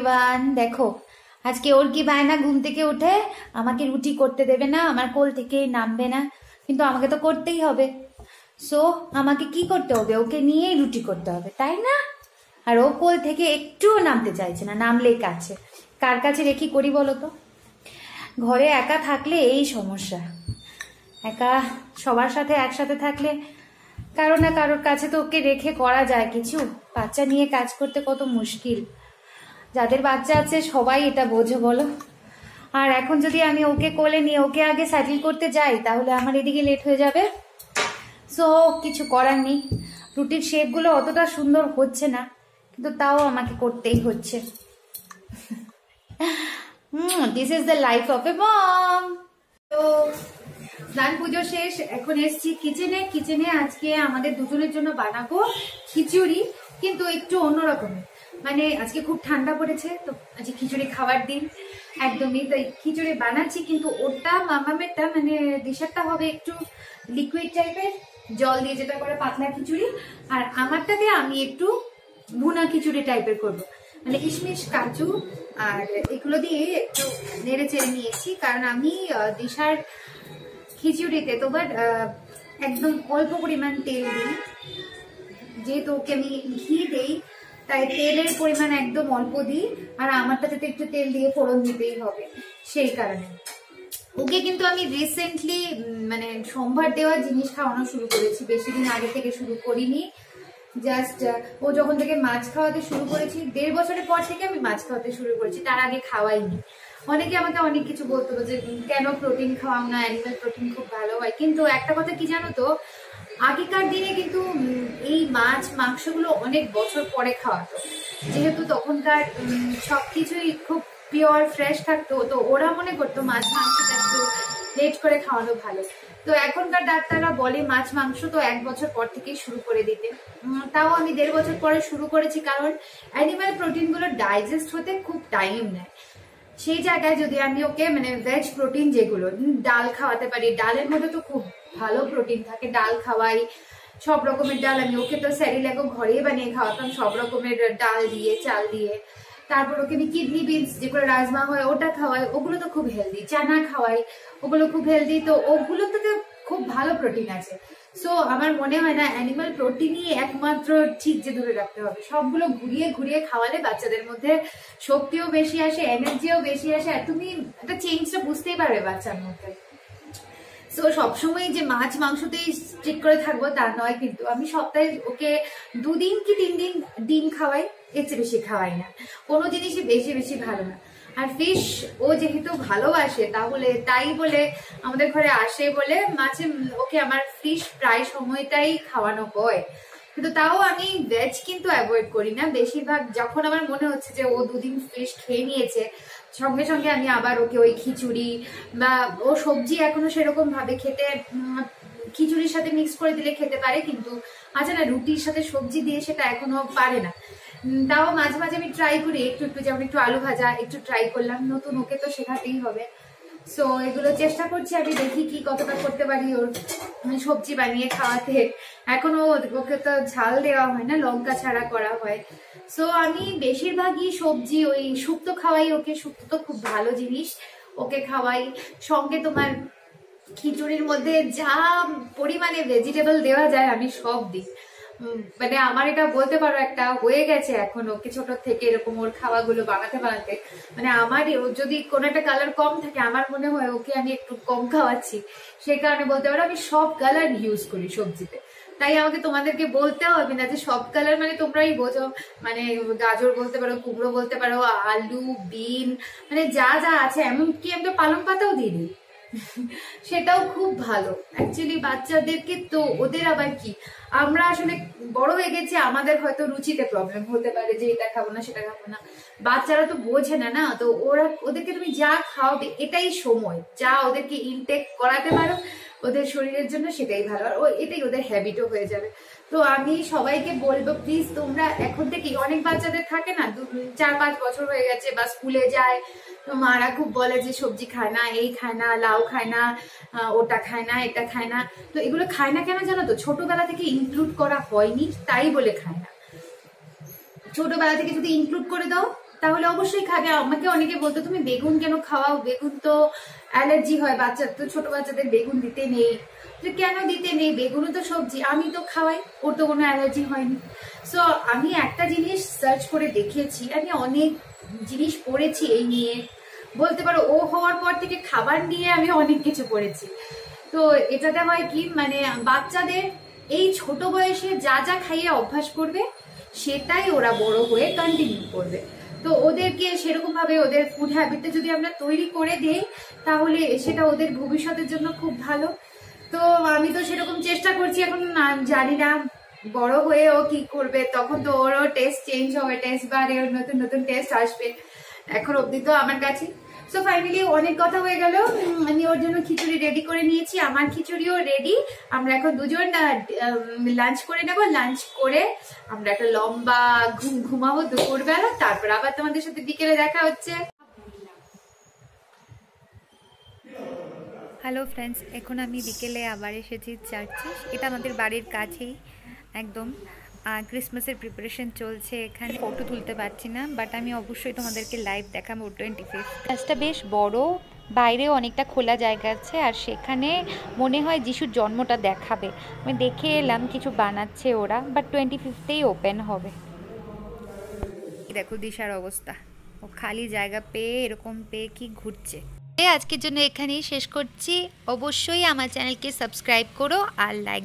Everyone দেখো, আজকে ওর কি বায়না? ঘুম থেকে উঠে আমাকে রুটি করতে দেবে না, আমার কোল থেকে নামবে না, কিন্তু আমাকে তো করতেই হবে। সো আমাকে কি করতে হবে? ওকে নিয়েই রুটি করতে হবে, তাই না? আর ও কোল থেকে একটুও নামতে চাইছে না, নামলেই কাছে। কার কাছে রেখি করি বলো তো? ঘরে একা থাকলে এই সমস্যা। একা সবার সাথে একসাথে থাকলে কারও না কারোর কাছে তো ওকে রেখে করা যায় কিছু। বাচ্চা নিয়ে কাজ করতে কত মুশকিল। যাদের বাচ্চা আছে, সবাই এটা বোঝো, বলো। আর এখন যদি আমি ওকে কোলে নিয়ে, ওকে আগে সেটেল করতে যাই, তাহলে আমার এদিকে লেট হয়ে যাবে। সো কিছু করার নেই। রুটির শেপগুলো অতটা সুন্দর হচ্ছে না, কিন্তু তাও আমাকে করতেই হচ্ছে। This is the life of a mom তো পুজো শেষ, এখন এসছি কিচেনে কিচেনে আজকে আমাদের দুজনের জন্য বানাবো খিচুড়ি, কিন্তু একটু অন্যরকমের। মানে আজকে খুব ঠান্ডা পড়েছে তো আজকে খিচুড়ি খাওয়ার দিন। একদমই তো এই খিচুড়ি বানাচ্ছি কিন্তু ওটা মামামেরটা মানে দিশারটা হবে একটু লিকুইড টাইপের জল দিয়ে যেটা করে পাতলা খিচুড়ি আর আমারটাতে আমি একটু ভুনা খিচুড়ি টাইপের করব। মানে কিশমিশ কাজু আর এগুলো দিয়ে একটু নেড়ে চেড়ে নিয়েছি কারণ আমি দিশার খিচুড়িতে তোমার আহ, একদম অল্প পরিমাণ তেল দিই। যেহেতু ওকে আমি ঘি দেই তাই তেলের পরিমাণ একদম অল্প দিই, আর আমারটাতে তো একটু তেল দিয়ে ফোড়ন দিতেই হবে, সেই কারণে। ওকে কিন্তু আমি রিসেন্টলি মানে সোমবার দেওয়া জিনিস খাওয়ানো শুরু করেছি, বেশি দিন আগে থেকে শুরু করিনি। জাস্ট ও যখন থেকে মাছ খাওয়াতে শুরু করেছি, দেড় বছরের পর থেকে আমি মাছ খাওয়াতে শুরু করেছি, তার আগে খাওয়াইনি। অনেকে আমাকে অনেক কিছু বলতো যে, কেন প্রোটিন খাওয়াও না? অ্যানিমাল প্রোটিন খুব ভালো হয়। কিন্তু একটা কথা কি জানো তো আগেকার দিনে কিন্তু এই মাছ মাংসগুলো অনেক বছর পরে খাওয়াতো। যেহেতু তখনকার উম, সবকিছুই খুব পিওর ফ্রেশ থাকতো তো ওরা মনে করতো মাছ মাংসটা একটু লেট করে খাওয়ানো ভালো। তো এখনকার ডাক্তাররা বলে মাছ মাংস তো এক বছর পর থেকেই শুরু করে দিতে। তাও আমি দেড় বছর পরে শুরু করেছি কারণ অ্যানিমাল প্রোটিনগুলো ডাইজেস্ট হতে খুব টাইম নেয়। সেই জায়গায় যদি আমি ওকে মানে ভেজ প্রোটিন যেগুলো ডাল খাওয়াতে পারি, ডালের মধ্যে তো খুব ভালো প্রোটিন থাকে, ডাল খাওয়াই, সব রকমের ডাল আমি ওকে তো স্যারিলাগো ঘরেই বানিয়ে খাওয়াতাম, সব রকমের ডাল দিয়ে, চাল দিয়ে। তারপর ওকে আমি কিডনি বিনস যেগুলো রাজমা হয়, ওটা খাওয়াই, ওগুলো তো খুব হেলদি চানা খাওয়াই, ওগুলো খুব হেলদি তো ওগুলো খুব ভালো প্রোটিন আছে। সো আমার মনে হয় না অ্যানিমাল প্রোটিনই একমাত্র ঠিক যে ধরে রাখতে হবে। সবগুলো ঘুরিয়ে ঘুরিয়ে খাওয়ালে বাচ্চাদের মধ্যে শক্তিও বেশি আসে এনার্জিও বেশি আসে, আর তুমি একটা চেঞ্জটা বুঝতেই পারবে বাচ্চার মধ্যে। সো সবসময় যে মাছ মাংসতেই স্ট্রিক করে থাকব তা নয় কিন্তু, আমি সপ্তাহে ওকে দুদিন কি তিন দিন ডিম খাওয়াই, এর চেয়ে বেশি খাওয়াই না। কোনো জিনিসই বেশি বেশি ভালো না। আর ফিশ ও যেহেতু ভালোবাসে, তাহলে তাই বলে আমাদের ঘরে আসে বলে মাঝে ওকে আমার ফিশ প্রায় সময়টাই খাওয়ানো হয়। কিন্তু তাও আমি ভেজ কিন্তু অ্যাভয়েড করি না। বেশিরভাগ যখন আমার মনে হচ্ছে যে ও দুদিন ফিশ খেয়ে নিয়েছে, সঙ্গে সঙ্গে আমি আবার ওকে ওই খিচুড়ি বা ও সবজি এখনও সেরকম ভাবে খেতে খিচুড়ির সাথে মিক্স করে দিলে খেতে পারে, কিন্তু আচ্ছা না, রুটির সাথে সবজি দিয়ে সেটা এখনও পারে না। তাও মাঝে মাঝে আমি ট্রাই করি, একটু একটু যেমন একটু আলু ভাজা একটু ট্রাই করলাম, নতুন ওকে তো শেখাতেই হবে। সো এগুলো চেষ্টা করছি আমি দেখি কি কতটা করতে পারি ওর সবজি বানিয়ে খাওয়াতে। এখনও ওকে তো ঝাল দেওয়া হয় না, লঙ্কা ছাড়া করা হয়। সো আমি বেশিরভাগই সবজি ওই শুক্তো খাওয়াই ওকে, শুক্তো তো খুব ভালো জিনিস। ওকে খাওয়াই। সঙ্গে তোমার খিচুড়ির মধ্যে যা পরিমাণে ভেজিটেবল দেওয়া যায়, আমি সব দিই। মানে আমার এটা বলতে পারো, একটা হয়ে গেছে এখন ছোট থেকে এরকম ওর খাওয়াগুলো বানাতে বানাতে। মানে আমারই, ওর যদি কোনো একটা কালার কম থাকে, আমার মনে হয় ওকে আমি একটু কম খাওয়াচ্ছি। সেই কারণে বলতে পারো, আমি সব কালার ইউজ করি সবজিতে। তাই আমাকে তোমাদেরকে বলতে হবে না যে সব কালার মানে তোমরাই বোঝো। মানে গাজর বলতে পারো, কুমড়ো বলতে পারো, আলু, বিন মানে যা যা আছে, এমনকি আমি তো পালং পাতাও দিই সেটাও খুব ভালো। অ্যাকচুয়ালি বাচ্চাদেরকে তো ওদের আবার কি? আমরা আসলে বড় হয়ে গেছি, আমাদের হয়তো রুচিতে প্রবলেম হতে পারে যে এটা খাব না, সেটা খাব না। বাচ্চারা তো বোঝে না না? তো ওরা, ওদেরকে তুমি যা খাওয়াবে এটাই সময়। যা ওদেরকে ইনটেক করাতে পারো ওদের শরীরের জন্য সেটাই ভালো, আর ও এটাই ওদের হ্যাবিটও হয়ে যাবে। তো আমি সবাইকে বলব প্লিজ তোমরা এখন থেকে অনেক বাচ্চাদের থাকে না চার পাঁচ বছর হয়ে গেছে বা স্কুলে যায়, তো মারা খুব বলে যে সবজি খায় না, এই খায় না, লাউ খায় না ওটা খায় না, এটা খায় না। তো এগুলো খায় না কেন জানো তো? ছোটবেলা থেকে ইনক্লুড করা হয়নি, তাই বলে খায় না। ছোটবেলা থেকে যদি ইনক্লুড করে দাও তাহলে অবশ্যই খাবে। আমাকে অনেকে বলতো, তুমি বেগুন কেন খাওয়াও? বেগুন তো অ্যালার্জি হয় বাচ্চা তো ছোট বাচ্চাদের বেগুন দিতে নেই। কেন দিতে নেই? বেগুনও তো সবজি, আমি তো খাওয়াই, ওর তো কোনো অ্যালার্জি হয়নি। সো আমি একটা জিনিস সার্চ করে দেখিয়েছি, আমি অনেক জিনিস পড়েছি এই নিয়ে। বলতে পারো, ও হওয়ার পর থেকে খাবার নিয়ে আমি অনেক কিছু পড়েছি। তো এটাতে হয় কি মানে বাচ্চাদের এই ছোট বয়সে যা যা খাইয়ে অভ্যাস করবে, সেটাই ওরা বড় হয়ে কন্টিনিউ করবে। তো ওদেরকে সেরকম ভাবে ওদের ফুড হ্যাবিটটা যদি আমরা তৈরি করে দেই, তাহলে সেটা ওদের ভবিষ্যতের জন্য খুব ভালো। তো আমি তো সেরকম চেষ্টা করছি, এখন জানি না বড় হয়ে ও কি করবে। তখন তো ওরও টেস্ট চেঞ্জ হবে টেস্ট বারে নতুন নতুন টেস্ট আসবে। এখন অব্দি তো আমার কাছে সো ফাইনালি অনেক কথা হয়ে গেল। আমি ওর জন্য খিচুড়ি রেডি করে নিয়েছি। আমার খিচুড়িও রেডি আমরা এখন দুজন লাঞ্চ করে নেব। লাঞ্চ করে আমরা একটা লম্বা ঘুম, ঘুমাবো দুপুরবেলা। তারপর আবার তোমাদের সাথে বিকেলে দেখা হচ্ছে। হ্যালো ফ্রেন্ডস এখন আমি বিকেলে আবার এসেছি চার্চে। এটা আমাদের বাড়ির কাছেই, একদম। ক্রিসমাসের প্রিপারেশন চলছে, এখানে ফটো তুলতে পারছি না বাট আমি অবশ্যই তোমাদেরকে লাইভ দেখাবো টোয়েন্টি ফিফথ বেশ বড়, বাইরেও অনেকটা খোলা জায়গা আছে, আর সেখানে মনে হয় যিশুর জন্মটা দেখাবে। আমি দেখে এলাম কিছু বানাচ্ছে ওরা বাট টোয়েন্টি ফিফথেই ওপেন হবে। দেখো দিশার অবস্থা। ও খালি জায়গা পেয়ে, এরকম পেয়ে কি ঘুরছে। আজকের জন্য এখানেই শেষ করছি। অবশ্যই আমার চ্যানেলকে সাবস্ক্রাইব করো আর লাইক